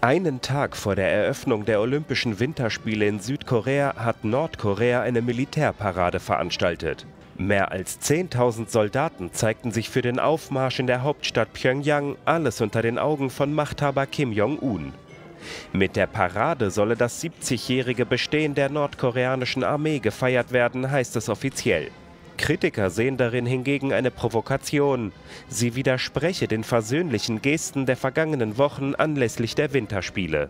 Einen Tag vor der Eröffnung der Olympischen Winterspiele in Südkorea hat Nordkorea eine Militärparade veranstaltet. Mehr als 10.000 Soldaten zeigten sich für den Aufmarsch in der Hauptstadt Pyongyang, alles unter den Augen von Machthaber Kim Jong-un. Mit der Parade solle das 70-jährige Bestehen der nordkoreanischen Armee gefeiert werden, heißt es offiziell. Kritiker sehen darin hingegen eine Provokation. Sie widerspreche den versöhnlichen Gesten der vergangenen Wochen anlässlich der Winterspiele.